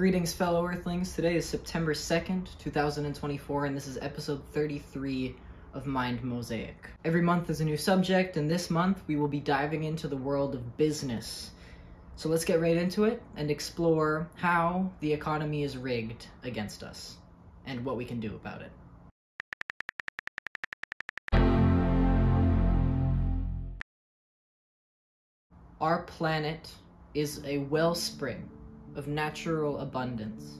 Greetings, fellow Earthlings. Today is September 2nd, 2024, and this is episode 33 of Mind Mosaic. Every month is a new subject, and this month we will be diving into the world of business. So let's get right into it and explore how the economy is rigged against us and what we can do about it. Our planet is a wellspring of natural abundance,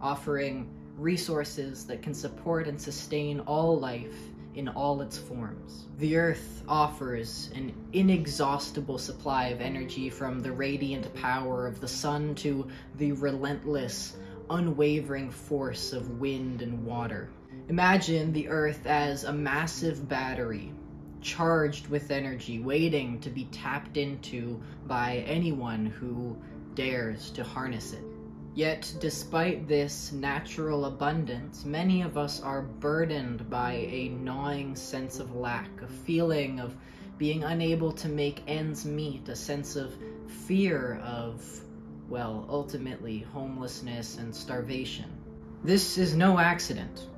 offering resources that can support and sustain all life in all its forms. The Earth offers an inexhaustible supply of energy from the radiant power of the sun to the relentless, unwavering force of wind and water. Imagine the Earth as a massive battery charged with energy, waiting to be tapped into by anyone who dares to harness it. Yet, despite this natural abundance, many of us are burdened by a gnawing sense of lack, a feeling of being unable to make ends meet, a sense of fear of, well, ultimately, homelessness and starvation. This is no accident.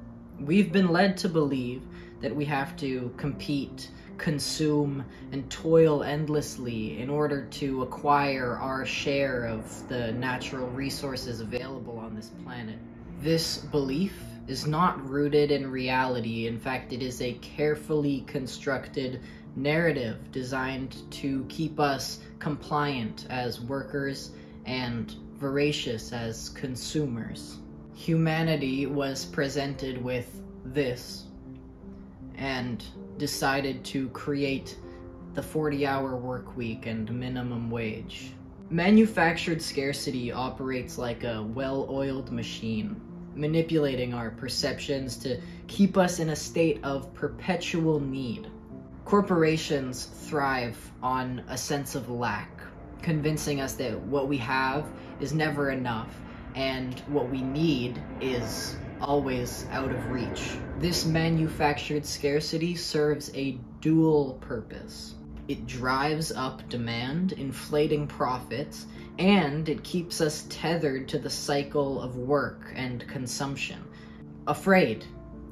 We've been led to believe that we have to compete consume and toil endlessly in order to acquire our share of the natural resources available on this planet. This belief is not rooted in reality. In fact, it is a carefully constructed narrative designed to keep us compliant as workers and voracious as consumers. Humanity was presented with this, and decided to create the 40 hour work week and minimum wage. Manufactured scarcity operates like a well oiled machine, manipulating our perceptions to keep us in a state of perpetual need. Corporations thrive on a sense of lack, convincing us that what we have is never enough and what we need is always out of reach. This manufactured scarcity serves a dual purpose. It drives up demand, inflating profits, and it keeps us tethered to the cycle of work and consumption. Afraid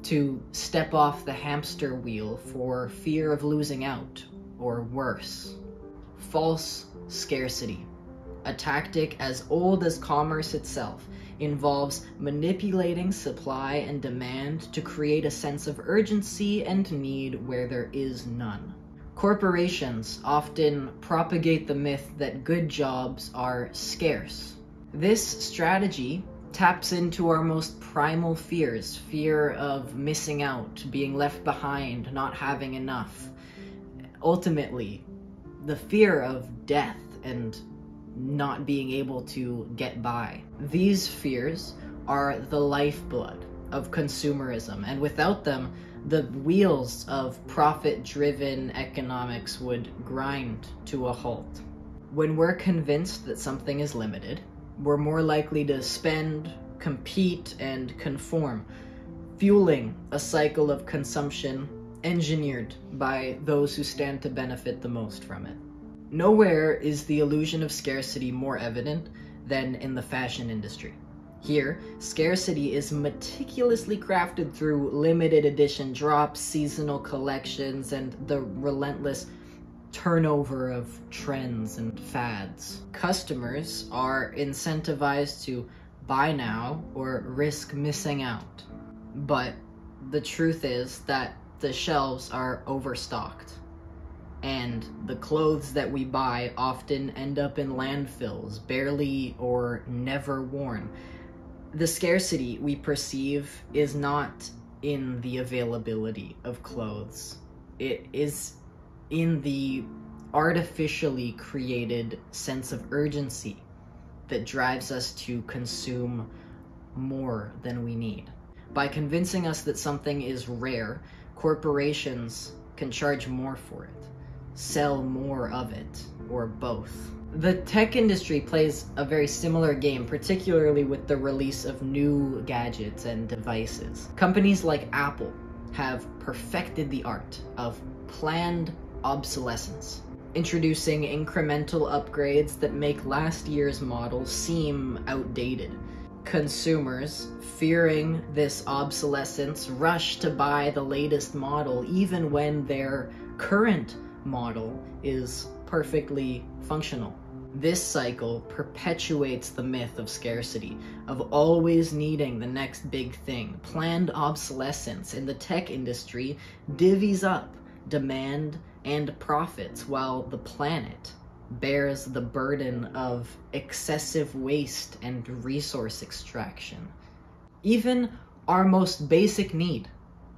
to step off the hamster wheel for fear of losing out, or worse. False scarcity, a tactic as old as commerce itself involves manipulating supply and demand to create a sense of urgency and need where there is none. Corporations often propagate the myth that good jobs are scarce. This strategy taps into our most primal fears fear of missing out, being left behind, not having enough. Ultimately, the fear of death and not being able to get by. These fears are the lifeblood of consumerism, and without them, the wheels of profit driven economics would grind to a halt. When we're convinced that something is limited, we're more likely to spend, compete, and conform, fueling a cycle of consumption engineered by those who stand to benefit the most from it. Nowhere is the illusion of scarcity more evident than in the fashion industry. Here, scarcity is meticulously crafted through limited edition drops, seasonal collections, and the relentless turnover of trends and fads. Customers are incentivized to buy now or risk missing out. But the truth is that the shelves are overstocked and the clothes that we buy often end up in landfills, barely or never worn. The scarcity we perceive is not in the availability of clothes, it is in the artificially created sense of urgency that drives us to consume more than we need. By convincing us that something is rare, corporations can charge more for it sell more of it, or both. The tech industry plays a very similar game, particularly with the release of new gadgets and devices. Companies like Apple have perfected the art of planned obsolescence. introducing incremental upgrades that make last year's models seem outdated. Consumers, fearing this obsolescence, rush to buy the latest model even when their current model is perfectly functional. This cycle perpetuates the myth of scarcity, of always needing the next big thing. Planned obsolescence in the tech industry divvies up demand and profits while the planet bears the burden of excessive waste and resource extraction. Even our most basic need,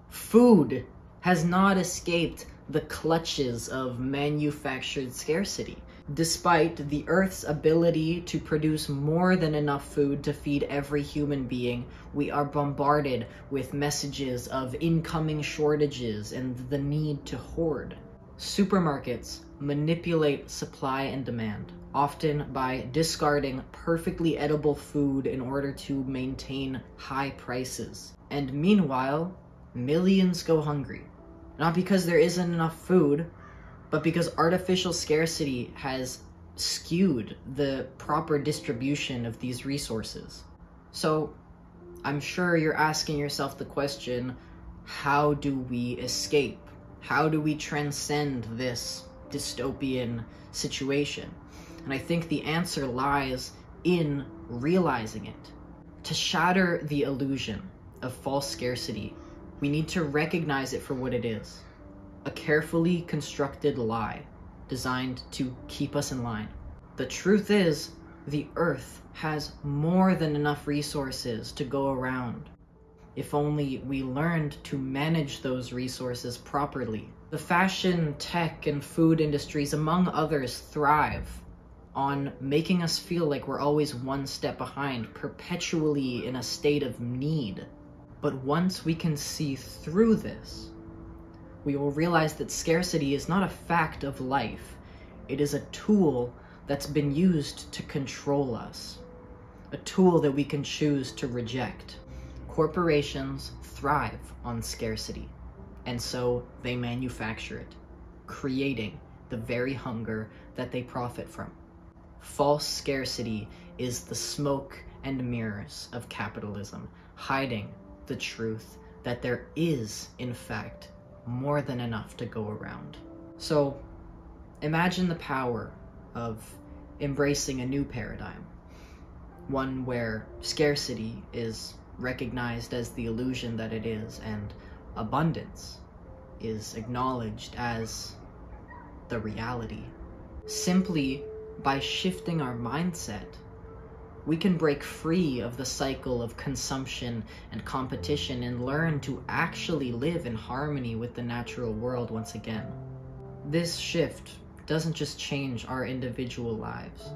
food, has not escaped the clutches of manufactured scarcity. Despite the Earth's ability to produce more than enough food to feed every human being, we are bombarded with messages of incoming shortages and the need to hoard. Supermarkets manipulate supply and demand, often by discarding perfectly edible food in order to maintain high prices. And meanwhile, millions go hungry. Not because there isn't enough food, but because artificial scarcity has skewed the proper distribution of these resources. So, I'm sure you're asking yourself the question how do we escape? How do we transcend this dystopian situation? And I think the answer lies in realizing it. To shatter the illusion of false scarcity, we need to recognize it for what it is a carefully constructed lie designed to keep us in line. The truth is, the Earth has more than enough resources to go around. If only we learned to manage those resources properly. The fashion, tech, and food industries, among others, thrive on making us feel like we're always one step behind, perpetually in a state of need. But once we can see through this, we will realize that scarcity is not a fact of life. It is a tool that's been used to control us. A tool that we can choose to reject. Corporations thrive on scarcity, and so they manufacture it, creating the very hunger that they profit from. False scarcity is the smoke and mirrors of capitalism, hiding the truth that there is, in fact, more than enough to go around. So imagine the power of embracing a new paradigm, one where scarcity is recognized as the illusion that it is, and abundance is acknowledged as the reality. Simply by shifting our mindset, we can break free of the cycle of consumption and competition and learn to actually live in harmony with the natural world once again. This shift doesn't just change our individual lives,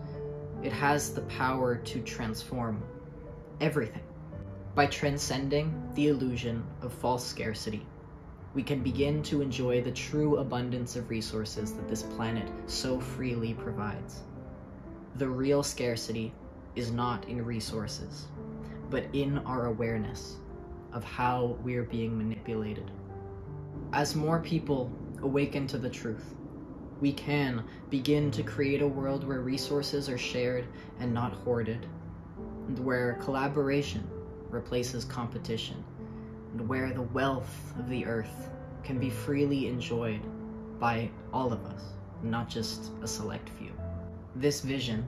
it has the power to transform everything. By transcending the illusion of false scarcity, we can begin to enjoy the true abundance of resources that this planet so freely provides. The real scarcity is not in resources, but in our awareness of how we're being manipulated. As more people awaken to the truth, we can begin to create a world where resources are shared and not hoarded, and where collaboration replaces competition, and where the wealth of the earth can be freely enjoyed by all of us, not just a select few. This vision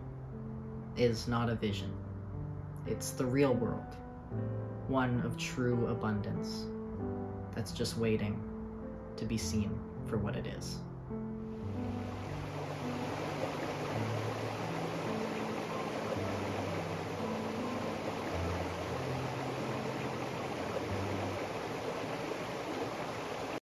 is not a vision. It's the real world, one of true abundance that's just waiting to be seen for what it is.